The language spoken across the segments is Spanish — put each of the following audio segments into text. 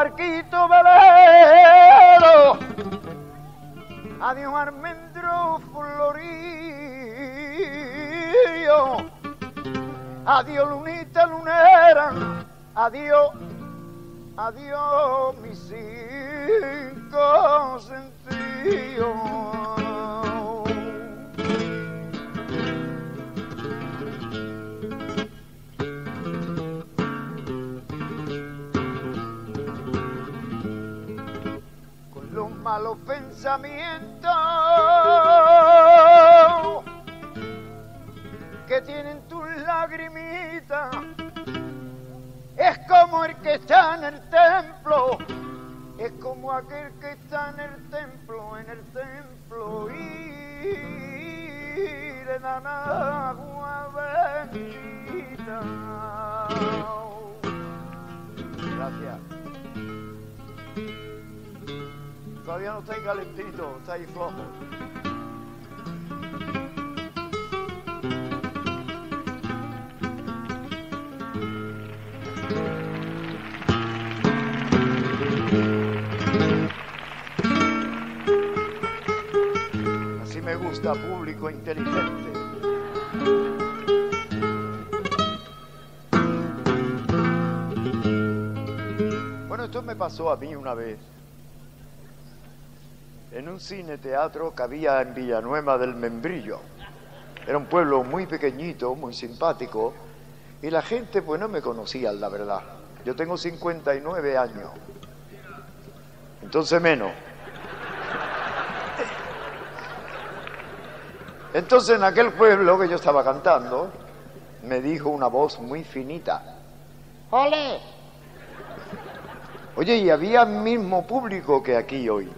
Marquito Velero, adiós Armendro Florillo, adiós Lunita Lunera, adiós, adiós mis cinco sentidos. Malos pensamientos que tienen tus lagrimitas. Es como el que está en el templo, es como aquel que está en el templo, en el templo y le dan agua bendita. Gracias. Todavía no está ahí calentito, está ahí flojo. Así me gusta, público inteligente. Bueno, esto me pasó a mí una vez en un cine teatro que había en Villanueva del Membrillo. Era un pueblo muy pequeñito, muy simpático, y la gente pues no me conocía, la verdad. Yo tengo 59 años, entonces menos. Entonces en aquel pueblo que yo estaba cantando, me dijo una voz muy finita, ¡Ole! Oye, y había el mismo público que aquí hoy.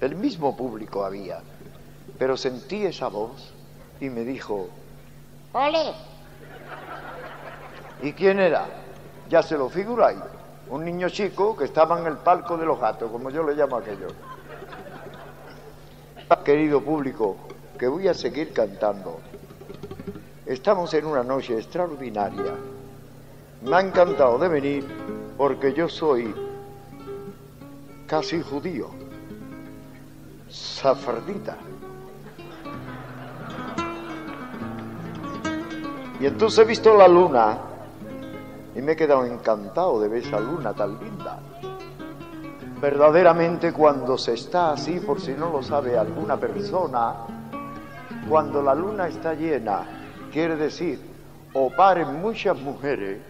El mismo público había. Pero sentí esa voz y me dijo, ¡Ole! ¿Y quién era? Ya se lo figuráis. Un niño chico que estaba en el palco de los gatos, como yo le llamo a aquello. Querido público, que voy a seguir cantando. Estamos en una noche extraordinaria. Me ha encantado de venir porque yo soy casi judío safardita. Y entonces he visto la luna y me he quedado encantado de ver esa luna tan linda. Verdaderamente cuando se está así, por si no lo sabe alguna persona, cuando la luna está llena, quiere decir, o paren muchas mujeres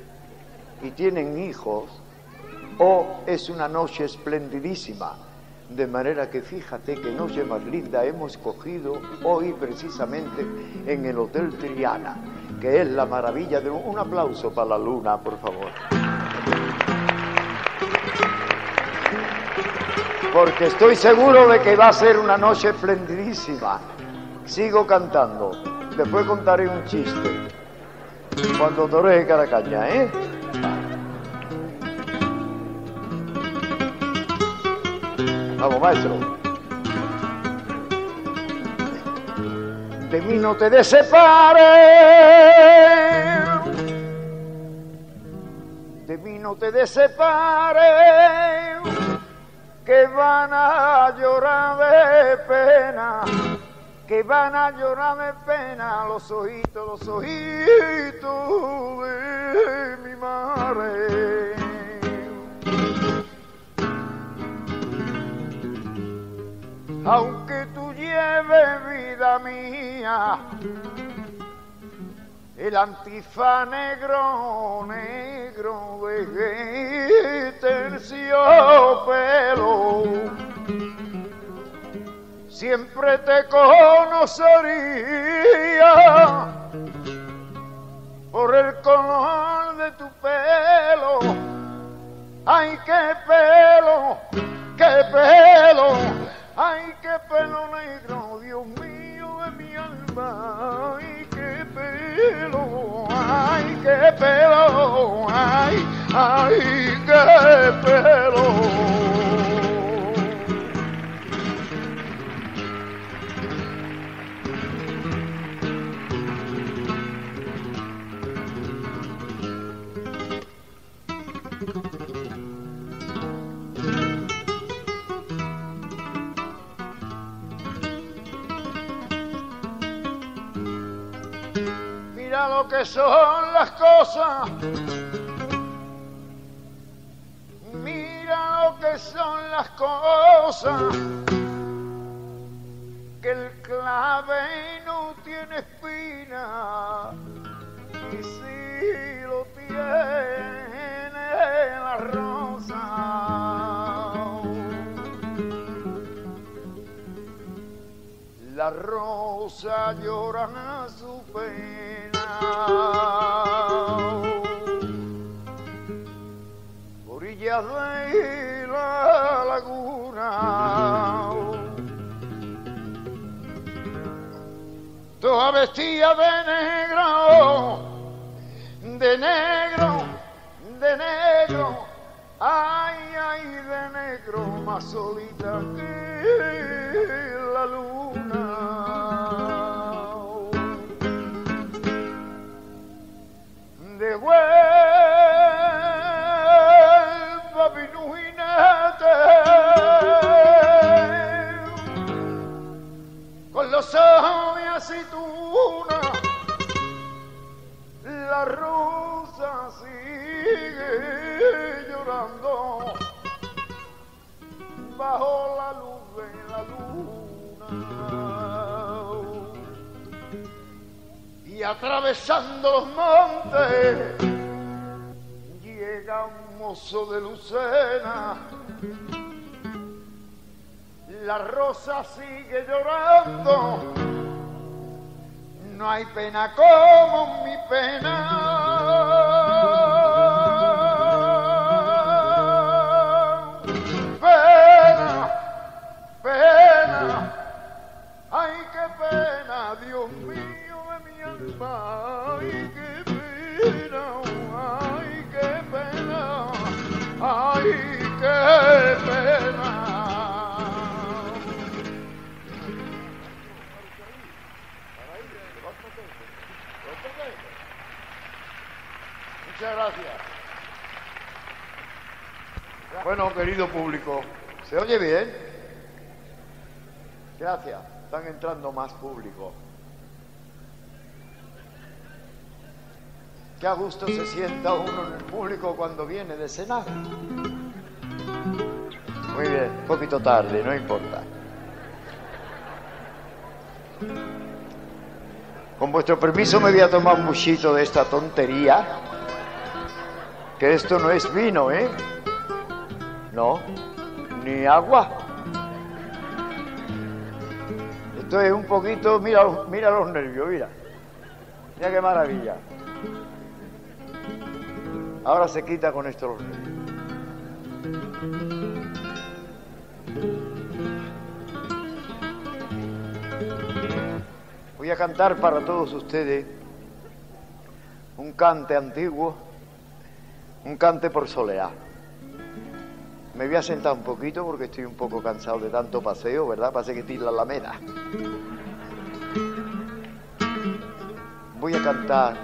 y tienen hijos, o es una noche esplendidísima de manera que fíjate que noche más linda hemos cogido hoy precisamente en el Hotel Triana, que es la maravilla de un aplauso para la luna, por favor. Porque estoy seguro de que va a ser una noche esplendidísima. Sigo cantando. Después contaré un chiste. Cuando toré Caracaña, ¿eh? Vamos, maestro. De mí no te desepares. De mí no te desepares. Que van a llorar de pena. Que van a llorar de pena los ojitos, los ojitos de mi madre. Aunque tú lleves vida mía, el antifa negro, negro de terciopelo. Siempre te conocería por el color de tu pelo. Ay, qué pelo negro, Dios mío de mi alma. Ay, qué pelo, ay, qué pelo, ay, ay, qué pelo. Lo que son las cosas. Mira lo que son las cosas. Que el clave no tiene espina. Y si lo tiene la rosa. La rosa llora su pena. Orillas de la laguna. Toda vestida de negro, de negro, de negro, ay, ay, de negro, más solita que la luna. Vuelva jinete, con los ojos de aceituna, la rosa sigue llorando bajo la luz de la luna y atravesando los montes llega un mozo de Lucena la rosa sigue llorando no hay pena como mi pena. Público, ¿se oye bien? Gracias. Están entrando más público. Qué a gusto se sienta uno en el público cuando viene de cenar. Muy bien, un poquito tarde, no importa. Con vuestro permiso me voy a tomar un buchito de esta tontería. Que esto no es vino, ¿eh? No, ni agua. Esto es un poquito, mira, mira los nervios, mira. Mira qué maravilla. Ahora se quita con esto los nervios. Voy a cantar para todos ustedes un cante antiguo, un cante por soleá. Me voy a sentar un poquito porque estoy un poco cansado de tanto paseo, ¿verdad? Parece que estoy en la alameda. Voy a cantar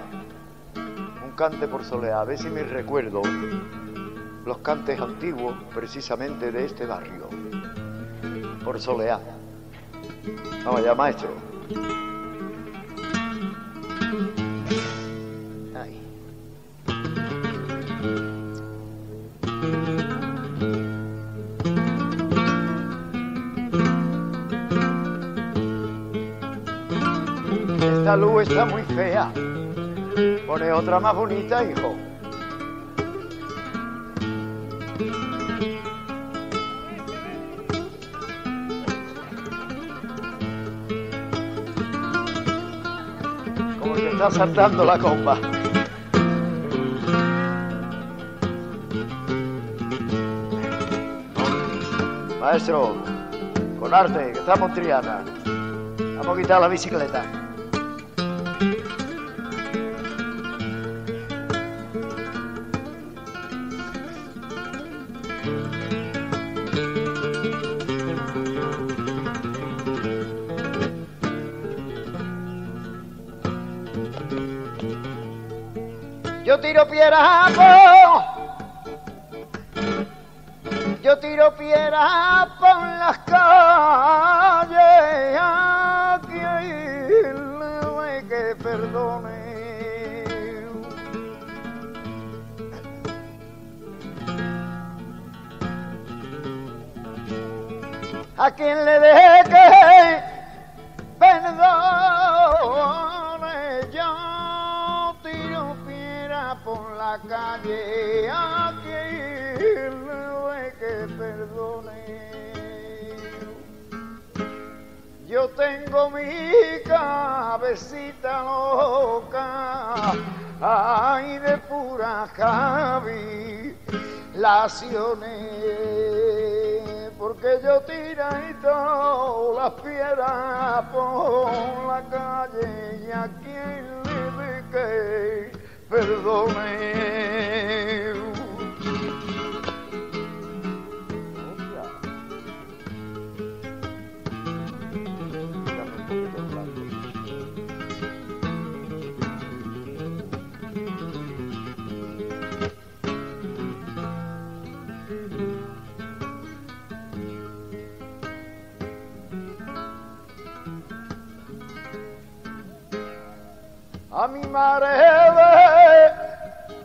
un cante por soleá, a ver si me recuerdo los cantes antiguos precisamente de este barrio. Por soleá. Vamos allá, maestro. Está muy fea, Pone otra más bonita, hijo. Como que está saltando la comba. Maestro, con arte, que estamos Triana. Vamos a quitar la bicicleta. Tiro piedras yo tiro piedras por las calles. A quien le que perdone. A quien le deje que perdone, calle a quien le que perdone. Yo tengo mi cabecita loca, ay de pura cavilaciones, porque yo tiradito las piedras por la calle y a quien le que perdone. a mi madre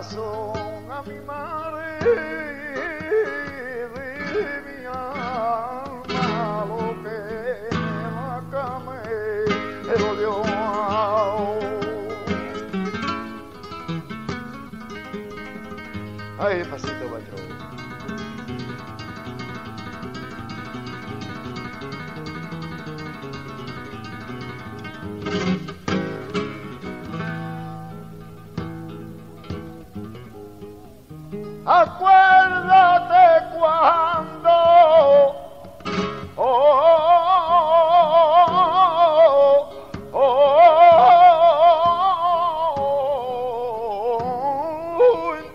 corazón oh,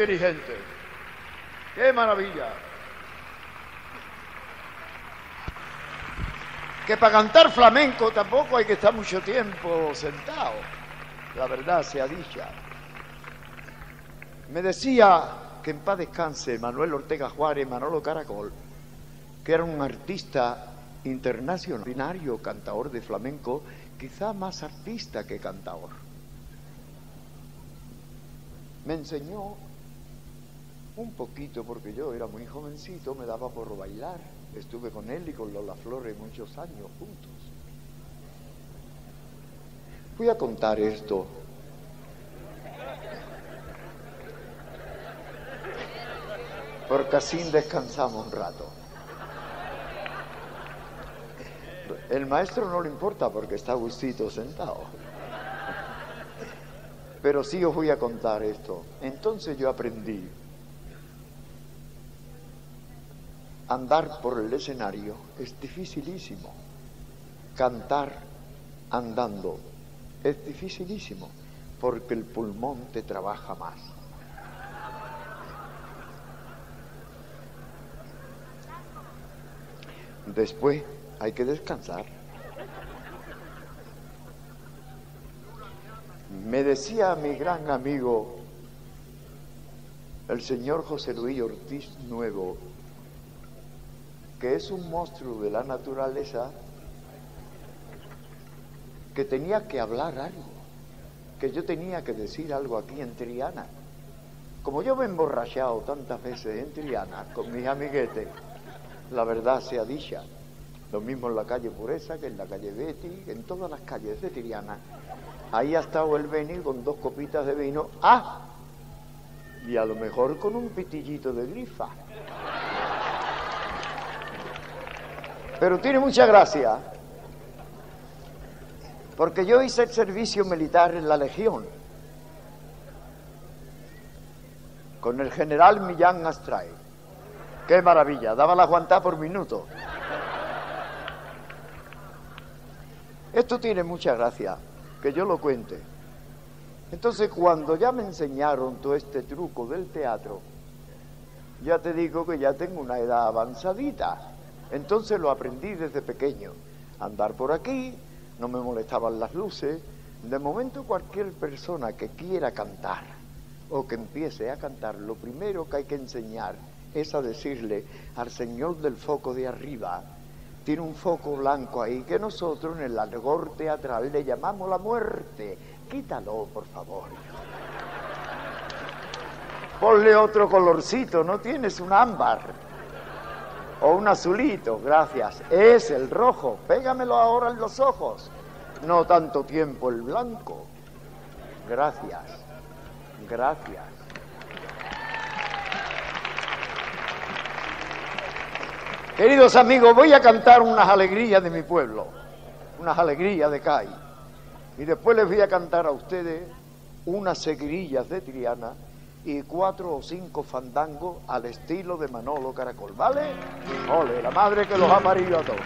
inteligente. ¡Qué maravilla! Que para cantar flamenco tampoco hay que estar mucho tiempo sentado. La verdad sea dicha. Me decía que en paz descanse Manuel Ortega Juárez, Manolo Caracol, que era un artista internacional, cantador de flamenco, quizá más artista que cantador me enseñó un poquito, porque yo era muy jovencito, me daba por bailar. Estuve con él y con Lola Flores muchos años juntos. Voy a contar esto. Porque así descansamos un rato. El maestro no le importa porque está gustito sentado. Pero sí os voy a contar esto. Entonces yo aprendí andar por el escenario es dificilísimo. Cantar andando es dificilísimo porque el pulmón te trabaja más. Después hay que descansar. Me decía mi gran amigo, el señor José Luis Ortiz Nuevo, que es un monstruo de la naturaleza, que tenía que hablar algo, que yo tenía que decir algo aquí en Triana. Como yo me he emborrachado tantas veces en Triana con mis amiguetes, la verdad sea dicha. Lo mismo en la calle Pureza que en la calle Betty, en todas las calles de Triana Ahí ha estado el Beni con dos copitas de vino. ¡Ah! Y a lo mejor con un pitillito de grifa. Pero tiene mucha gracia. Porque yo hice el servicio militar en la Legión. Con el general Millán Astray. ¡Qué maravilla! Daba la guantá por minuto. Esto tiene mucha gracia que yo lo cuente. Entonces, cuando ya me enseñaron todo este truco del teatro, ya te digo que ya tengo una edad avanzadita. Entonces lo aprendí desde pequeño. Andar por aquí, no me molestaban las luces. De momento cualquier persona que quiera cantar o que empiece a cantar, lo primero que hay que enseñar es a decirle al Señor del foco de arriba, tiene un foco blanco ahí que nosotros en el algor teatral le llamamos la muerte. Quítalo, por favor. Ponle otro colorcito, no tienes un ámbar o un azulito, gracias. Es el rojo, pégamelo ahora en los ojos. No tanto tiempo el blanco. Gracias, gracias. Queridos amigos, voy a cantar unas alegrías de mi pueblo, unas alegrías de CAI. Y después les voy a cantar a ustedes unas seguirillas de Triana y cuatro o cinco fandangos al estilo de Manolo Caracol, ¿vale? Ole, la madre que los ha parido a todos.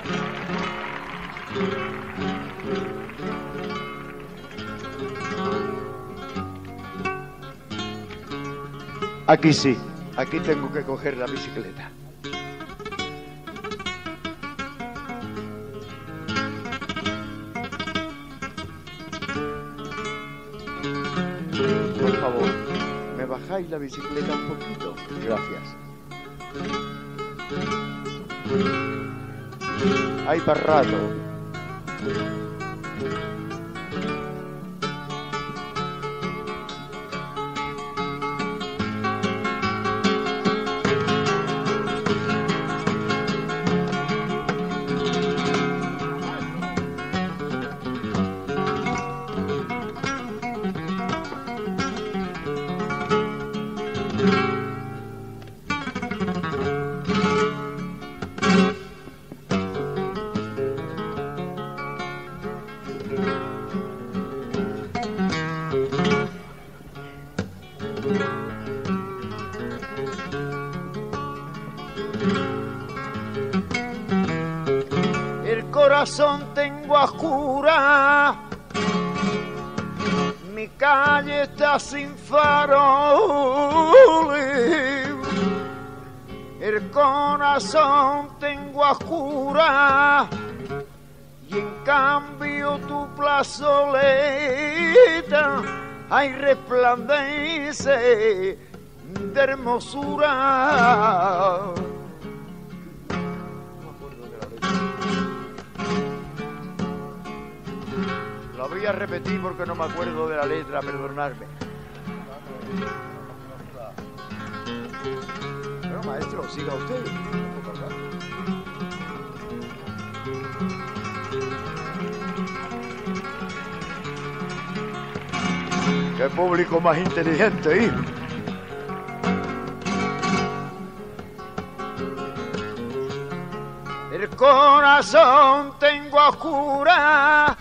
Aquí sí, aquí tengo que coger la bicicleta. Bajáis la bicicleta un poquito? Gracias. Hay para rato. Corazón tengo a cura, mi calle está sin faroles el corazón tengo a cura y en cambio tu plazoleta hay resplandece de hermosura. La voy a repetir porque no me acuerdo de la letra, perdonadme. maestro, siga usted. Qué público más inteligente, hijo. El corazón tengo oscura,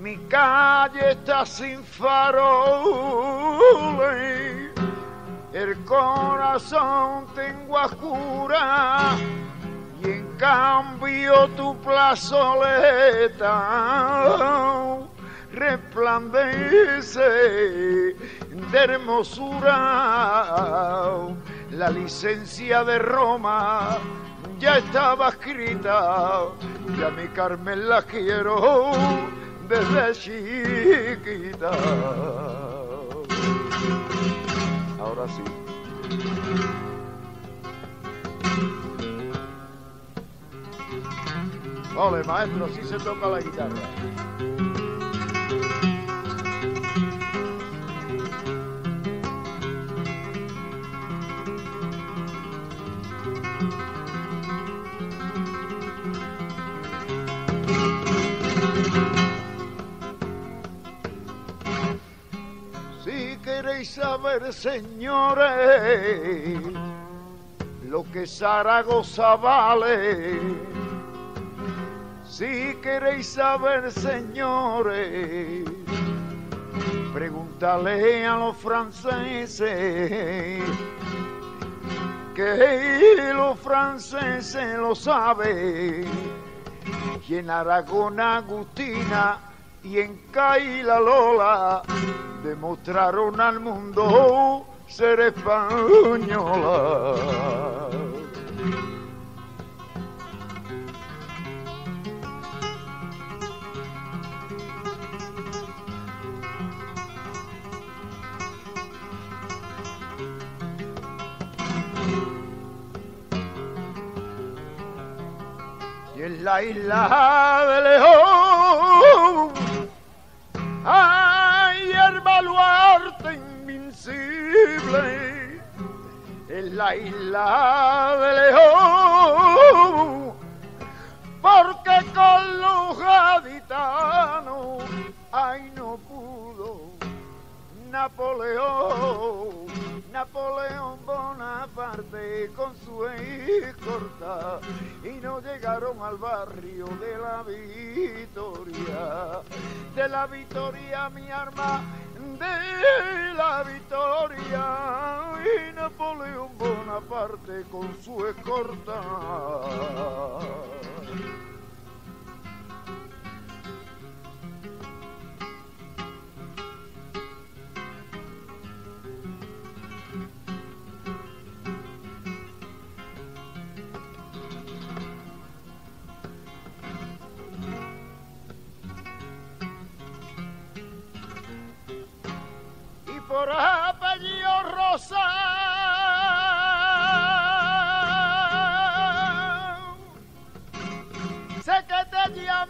mi calle está sin faroles el corazón tengo a cura y en cambio tu plazoleta resplandece de hermosura. La licencia de Roma ya estaba escrita y a mi Carmen la quiero desde chiquita ahora sí. Ole, maestro, sí se toca la guitarra. Queréis saber, señores, lo que Zaragoza vale. Si queréis saber, señores, pregúntale a los franceses, que los franceses lo saben. Y en Aragón, Agustina y en Caila Lola demostraron al mundo ser española. Y en la isla de León invincible en la isla de León, porque con los gaditanos, ay no pudo Napoleón, Napoleón Bonaparte con su escorta y no llegaron al barrio de la Victoria, de la Victoria mi arma, de la Victoria y Napoleón Bonaparte con su escorta. Por apellido Rosa. Sé que te llaman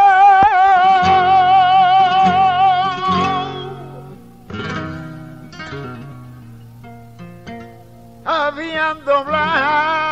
candomblé.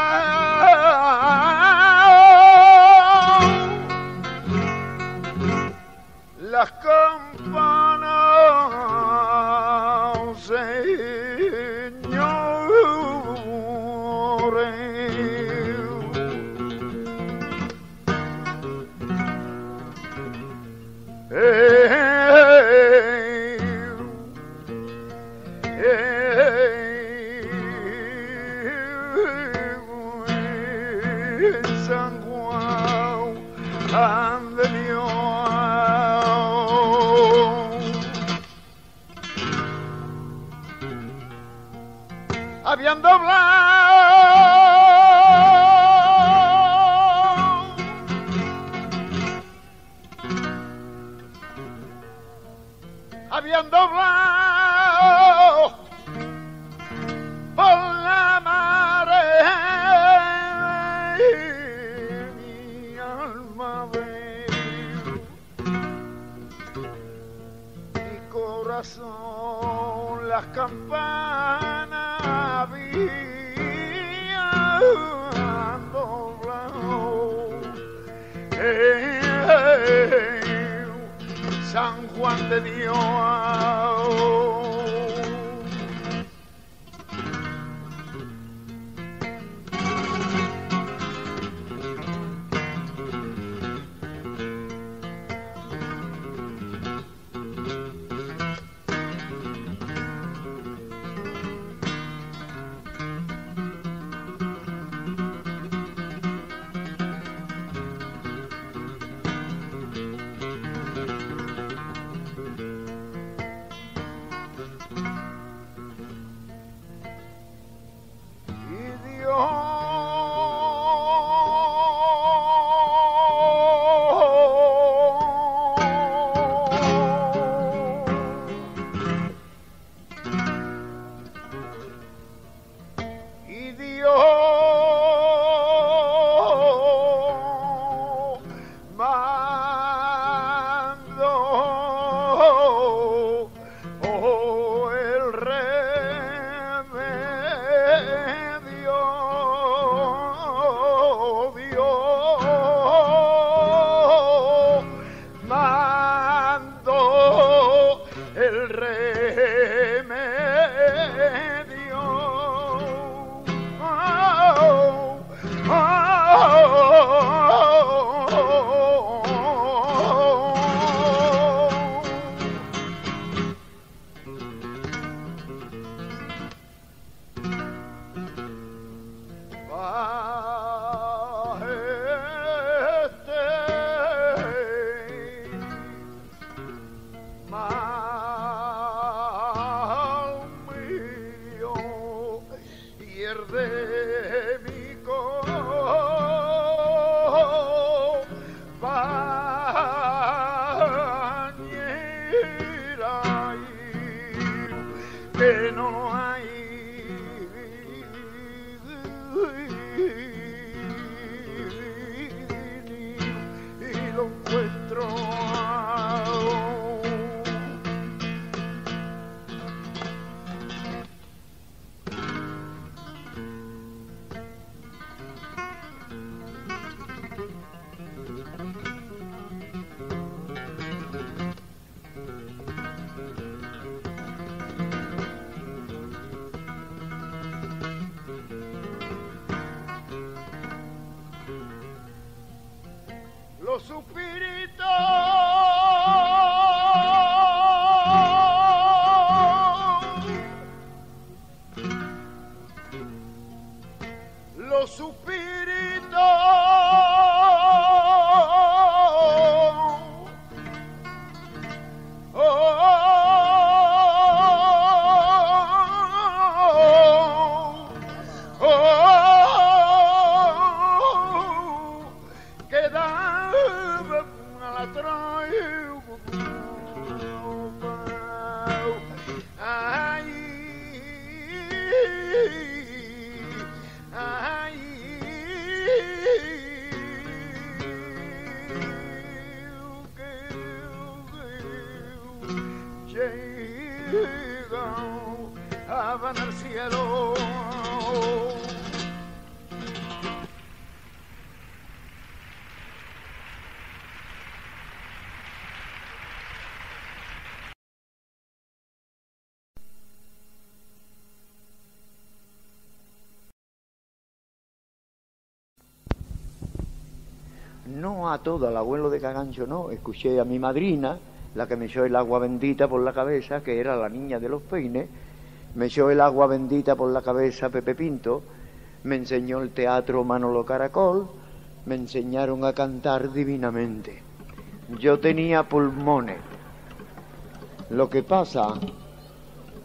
A todo, al abuelo de Cagancho no, escuché a mi madrina, la que me echó el agua bendita por la cabeza, que era la niña de los peines, me echó el agua bendita por la cabeza Pepe Pinto, me enseñó el teatro Manolo Caracol, me enseñaron a cantar divinamente. Yo tenía pulmones. Lo que pasa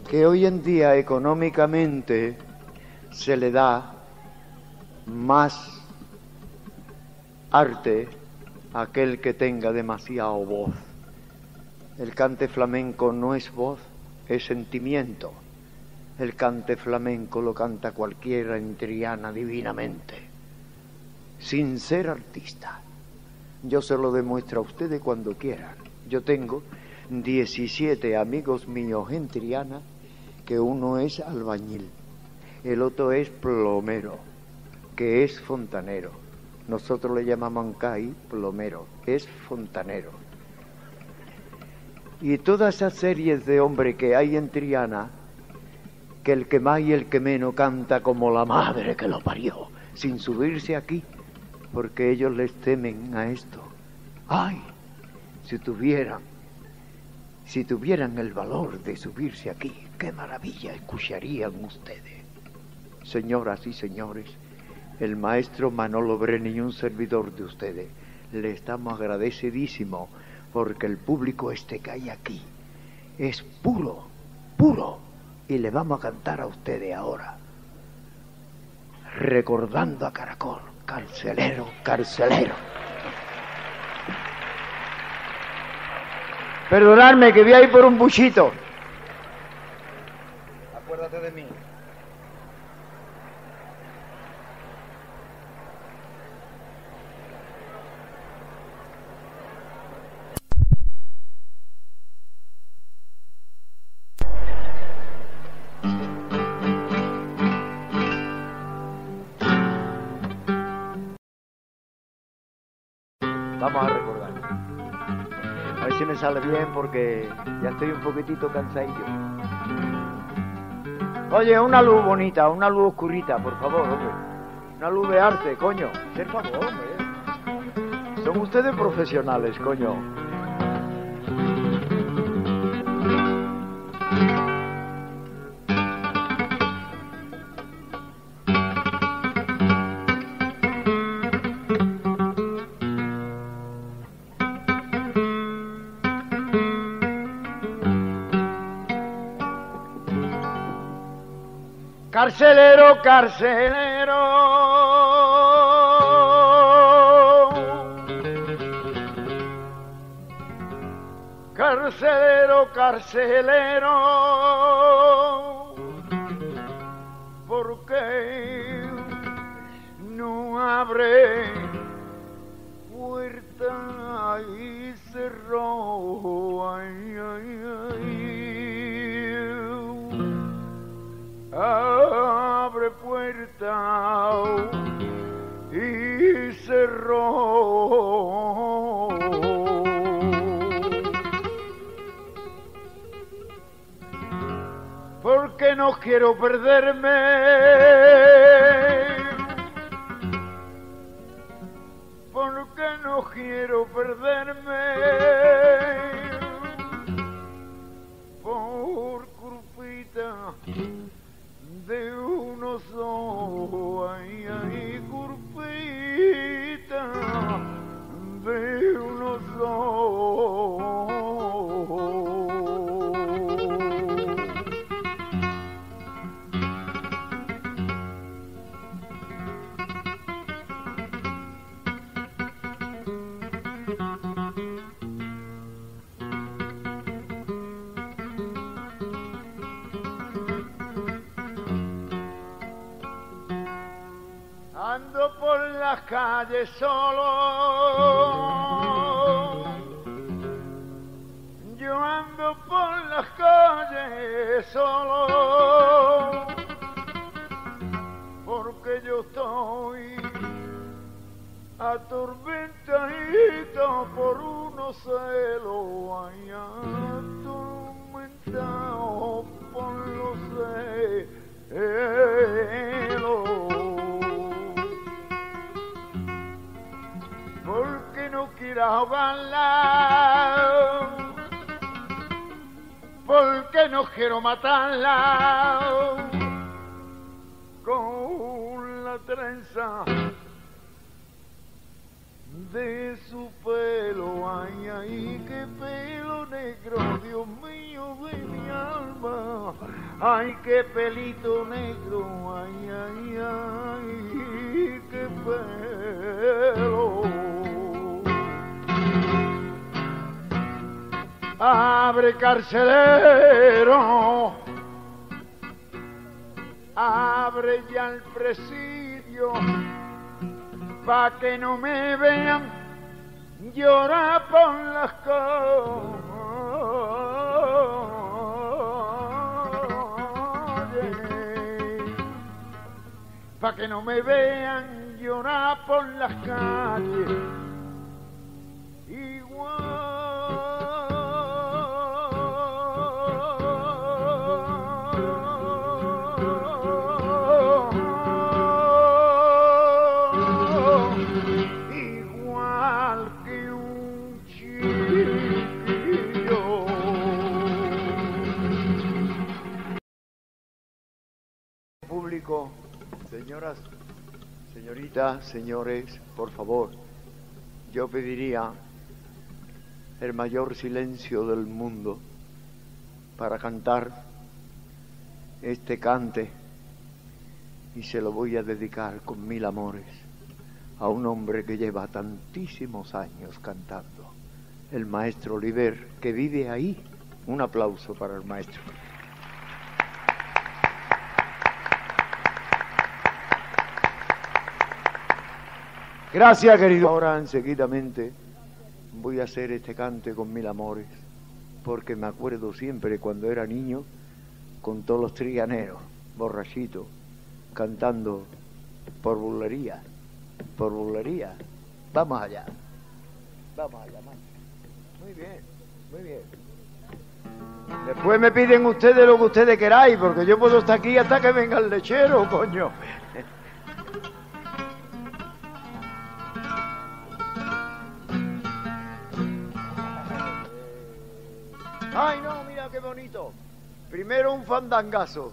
que hoy en día económicamente se le da más arte aquel que tenga demasiado voz. El cante flamenco no es voz, es sentimiento. El cante flamenco lo canta cualquiera en Triana divinamente, sin ser artista. Yo se lo demuestro a ustedes cuando quieran. Yo tengo 17 amigos míos en Triana, que uno es albañil, el otro es plomero, que es fontanero nosotros le llamamos Ancay plomero, es fontanero. Y todas esas series de hombres que hay en Triana, que el que más y el que menos canta como la madre que lo parió, sin subirse aquí, porque ellos les temen a esto. ¡Ay! Si tuvieran, si tuvieran el valor de subirse aquí, qué maravilla escucharían ustedes. Señoras y señores, el maestro Manolo Brenni y un servidor de ustedes. Le estamos agradecidísimos porque el público este que hay aquí es puro, puro. Y le vamos a cantar a ustedes ahora. Recordando a Caracol, carcelero, carcelero. Perdonadme que voy a ir por un buchito. Acuérdate de mí. Vamos a recordar. A ver si me sale bien porque ya estoy un poquitito cansadillo. Oye, una luz bonita, una luz oscurita, por favor, hombre. Una luz de arte, coño. Por favor, hombre. Son ustedes profesionales, coño. Carcelero, carcelero. Carcelero, carcelero. ¿Por qué no abre puerta y cerró? Y cerró. Porque no quiero perderme. Porque no quiero perderme. Por curpita de unos las calles solo. Yo ando por las estaré solo, porque yo estoy atormentadito por unos celos, quiero matarla con la trenza de su pelo, ay, ay, qué pelo negro, Dios mío de mi alma, ay, qué pelito negro, ay, ay, ay, qué pelo. Abre carcelero, abre ya el presidio pa' que no me vean llorar por las calles. Pa' que no me vean llorar por las calles. Señoras, señoritas, señores, por favor, yo pediría el mayor silencio del mundo para cantar este cante y se lo voy a dedicar con mil amores a un hombre que lleva tantísimos años cantando, el maestro Oliver, que vive ahí. Un aplauso para el maestro. Gracias, querido. Ahora, enseguidamente, voy a hacer este cante con mil amores, porque me acuerdo siempre cuando era niño, con todos los trianeros, borrachitos, cantando por bulería, por bulería. Vamos allá, vamos allá, Muy bien, muy bien. Después me piden ustedes lo que ustedes queráis, porque yo puedo estar aquí hasta que venga el lechero, coño. Ay, no, mira qué bonito. Primero un fandangazo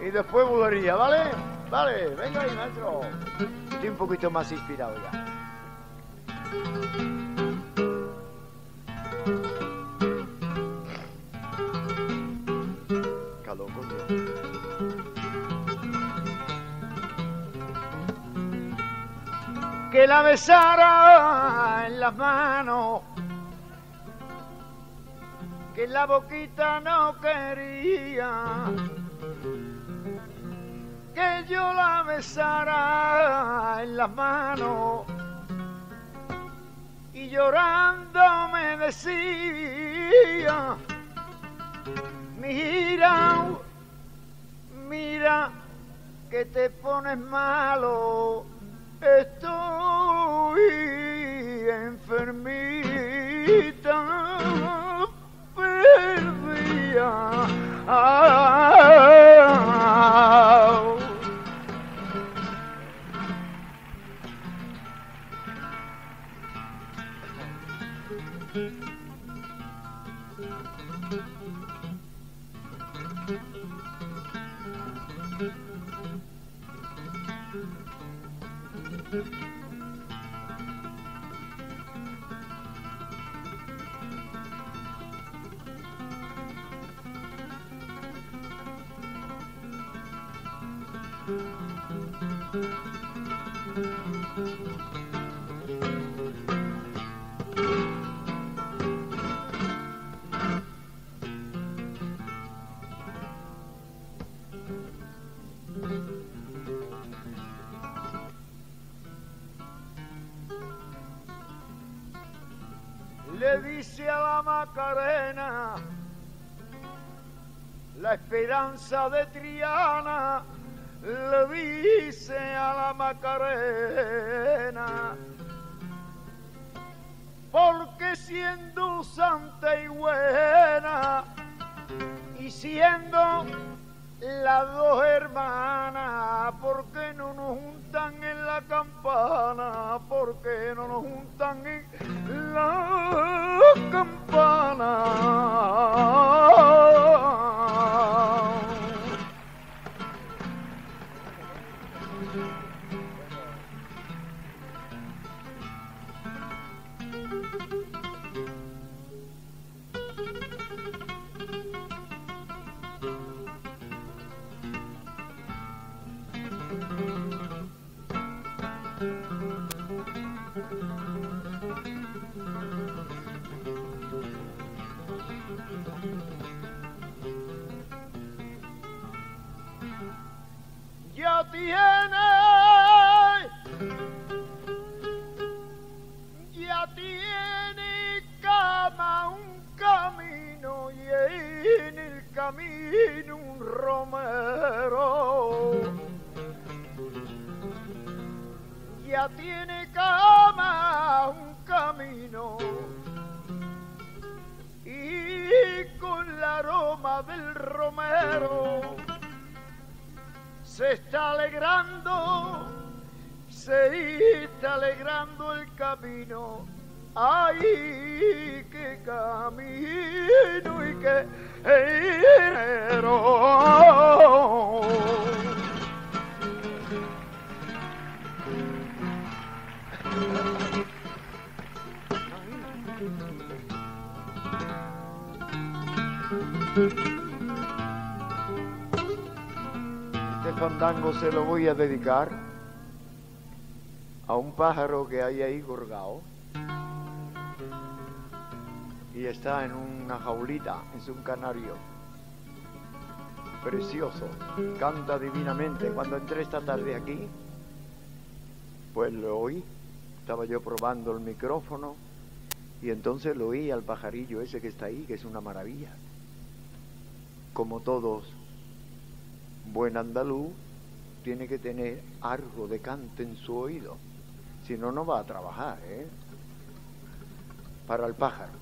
y después bulería, ¿vale? Vale, venga ahí, maestro. Estoy un poquito más inspirado ya. Calor, Que la besara en las manos que la boquita no quería que yo la besara en las manos. Y llorando me decía mira mira que te pones malo. Estoy enfermita Sylvia. Ah, le dice a la Macarena la esperanza de Triana le dice a la Macarena, porque siendo santa y buena, y siendo las dos hermanas, ¿por qué no nos juntan en la campana? ¿Por qué no nos juntan en la campana? A un pájaro que hay ahí colgado y está en una jaulita, es un canario precioso, canta divinamente. Cuando entré esta tarde aquí, pues lo oí, estaba yo probando el micrófono y entonces lo oí al pajarillo ese que está ahí, que es una maravilla. Como todos buen andaluz tiene que tener algo de cante en su oído, si no, no va a trabajar, ¿eh? Para el pájaro.